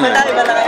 拜拜拜拜